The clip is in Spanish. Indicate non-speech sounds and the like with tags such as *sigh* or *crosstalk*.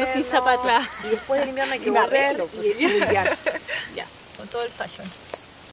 ando sin zapatos. Y después del invierno hay que volver arreglo, pues. y limpiar. *laughs* Ya, con todo el fashion.